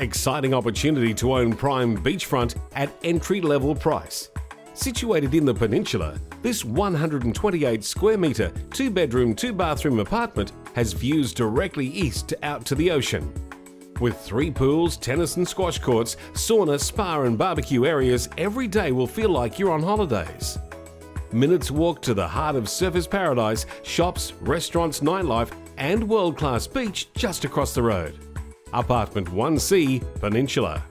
Exciting opportunity to own prime beachfront at entry level price. Situated in the Peninsular, this 128 square metre, two bedroom, two bathroom apartment has views directly east out to the ocean. With three pools, tennis and squash courts, sauna, spa and barbecue areas, every day will feel like you're on holidays. Minutes walk to the heart of surfers paradise, shops, restaurants, nightlife and world-class beach just across the road. Apartment 1C, Peninsular.